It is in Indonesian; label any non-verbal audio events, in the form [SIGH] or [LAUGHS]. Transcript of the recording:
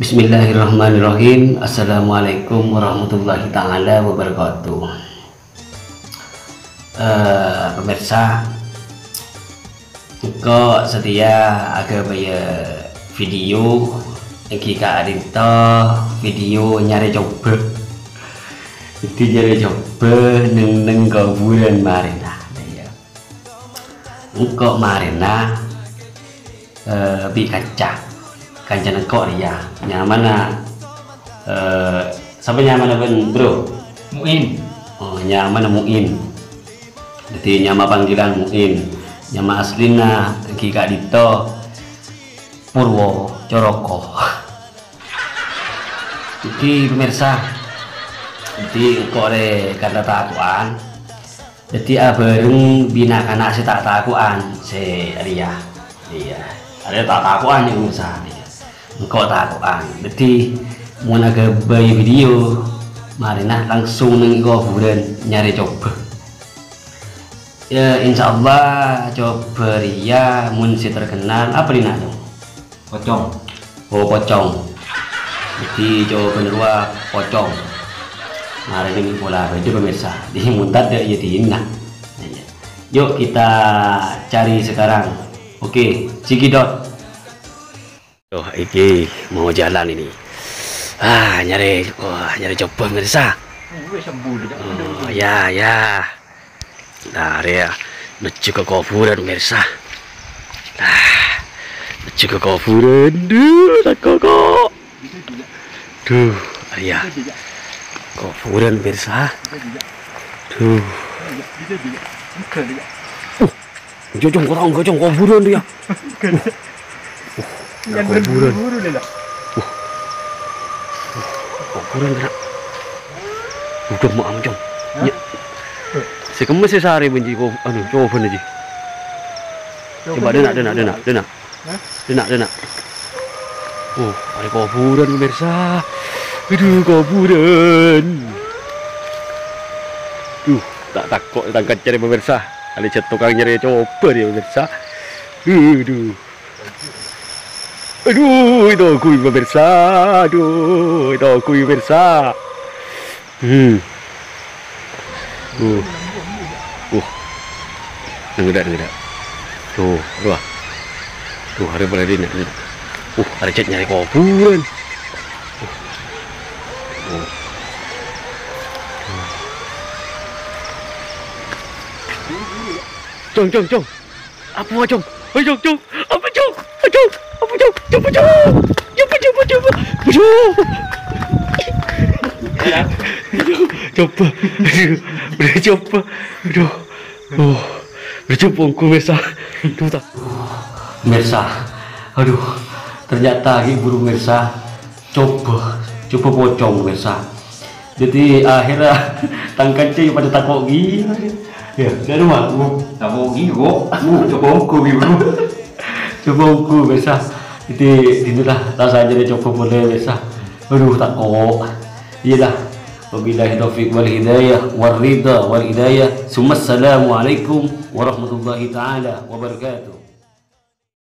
Bismillahirrahmanirrahim. Assalamualaikum warahmatullahi taala wabarakatuh. Uh, Pemirsa Kok setia agak bayar video Iki kak Adinto Video nyari coba. Itu nyari coba Neng neng kuburan marina. Ya. Engkau marina uh, Bi kaca kancanan kok dia. Nyaman uh, sampai nyaman apa bro? Muin. Oh nyaman Muin. Jadi nyama panggilan Muin. Nyama aslina Kika Dito Purwo Coroko. [LAUGHS] Jadi pemirsa jadi kok re kata takuan. Jadi abareng bina kana si tak takuan si Ria. Iya. Ada tak takuan yang pemirsa engkau takuan jadi mau naga bayi video mari nah langsung neng kuburan nyari coba. Ya insya Allah coba ria mun si terkenal apa nih nanya pocong. Oh pocong. Jadi coba penerua pocong. Mari ini pola baju pemirsa? [LAUGHS] Di muntat ya jadi indah yuk kita cari sekarang. Oke cikidot Oh, iki mau jalan ini. Ah, nyari, wah, nyari coba mirsa. Oh, ya, ya. Nah, ya, menuju ke kuburan mirsa. Nah, menuju ke kuburan. Duh, tak kok. Duh, ya. Kuburan mirsa. Duh. Uh, jojong kurang, jojong kuburan dia. Yang kuburan. berburu deh lah kuburan kena udah mau amjong. Ya. Si kemes si sehari benci kau anu coba aja coba denak denak denak denak denak denak oh ada kuburan pemirsa. Aduh kuburan. Duh tak takut tangkat cari pemirsa. Ada tukang nyari coba dia pemirsa. Aduh Aduh, itu aku pemirsa. Aduh, itu aku pemirsa. Hmm. Uh. Uh. Nenggedak, nenggedak. Tuh, dua. Tuh, boleh di nak. Uh, ada cat nyari kuburan. Uh. Uh. Cong, cong, cong. Apa? Ayo, cong, cong. Apa cong? Cong. Apa jauh? Coba coba. Coba coba coba. Aduh. Coba. Udah coba. Aduh. Oh. Udah coba aku Mesa. Aduh tak. Mirsa. Aduh. Ternyata lagi buru Mirsa. Coba. Coba pocong Mirsa. Jadi akhirnya [LAUGHS] tangkan cuy pada takut gini. Ya, dari rumah. Takut gini kok. Coba aku bro coba aku bisa itu inilah rasa jadi coba boleh bisa aduh tak kok. Iya dah wabillahi taufiq wal hidayah wal ridha wal hidayah. Summa assalamualaikum warahmatullahi taala wabarakatuh